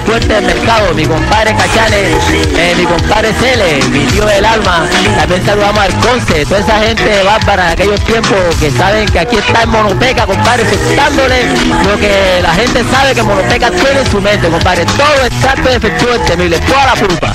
fuerte del mercado, mi compadre Cachales, eh, mi compadre Cele, mi tío del alma, también saludamos al Conce, toda esa gente bárbara de aquellos tiempos que saben que aquí está en Monoteca, compadre, dándole lo que la gente sabe que Monoteca tiene en su mente, compadre, todo exacto, efectivo, temible, toda la pulpa.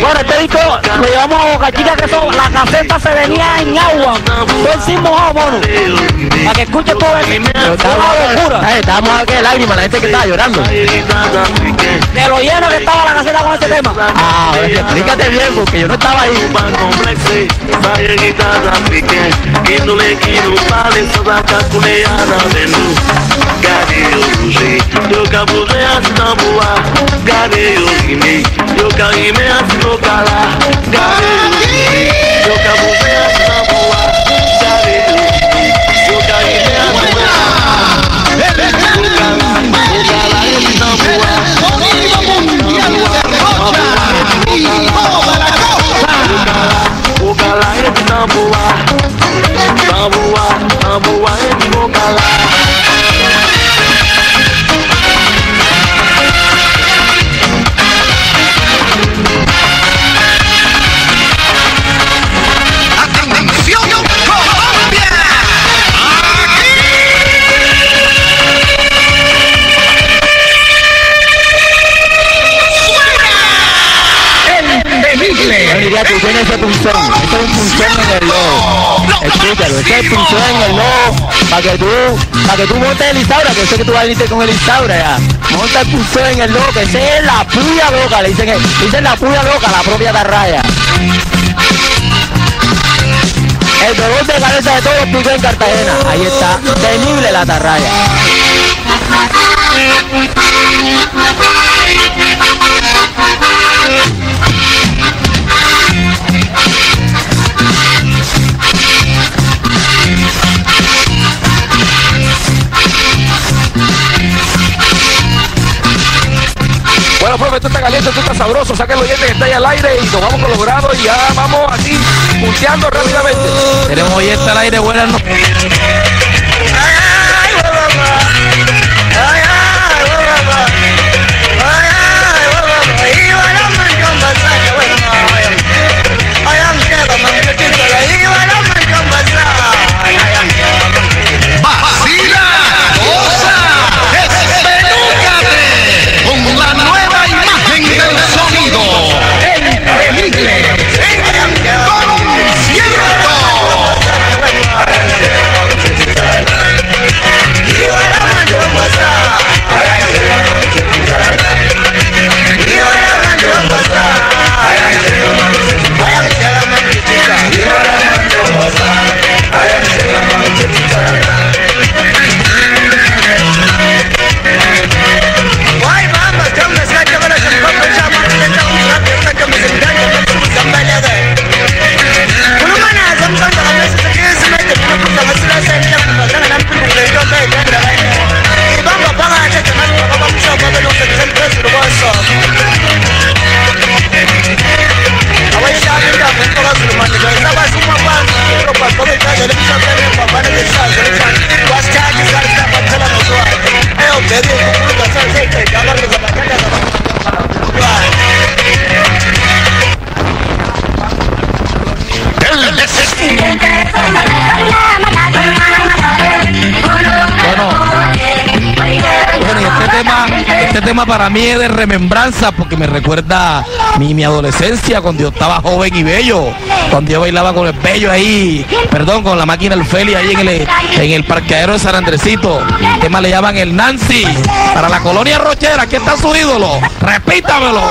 Bueno, este disco lo llevamos a Boca Chica, que eso, la caseta se venía en agua. Todo sin mojado, mono. Para que escuche todo el locura. Estábamos aquí en lágrimas, la gente que estaba llorando. De lo lleno que estaba la caseta con este tema. Ah, explícate bien, porque yo no estaba ahí. Cadê o cadê o Ibrahimi Joka ime asino kala Gare Joka mube asina boa Sare Joka ime asina kala Ukala asina boa Ukala asina boa Tamboa, tamboa, ele não calar punzón, es un punzón en el lobo. Escúchalo, ese es el punzón en el lobo, para que tú, para que tú montes el Isaura, que sé que tú vas a irte con el Isaura ya. Monta el punzón en el lobo, que ese es la puya loca, le dicen, le dicen la puya loca, la propia tarraya. El dolor de cabeza de todos los picos en Cartagena. Ahí está, temible la tarraya. Esto está caliente, esto está sabroso. Saquen los oyentes que está ahí al aire y nos vamos con lo logrado y ya vamos así, punteando rápidamente. Tenemos oyentes al aire, buenas noches. Este tema para mí es de remembranza porque me recuerda mi, mi adolescencia cuando yo estaba joven y bello. Cuando yo bailaba con el bello ahí, perdón, con la máquina Alfeli ahí en el, en el parqueadero de San Andresito. El tema le llaman el Nancy. Para la colonia Rochera, aquí está su ídolo. Repítamelo.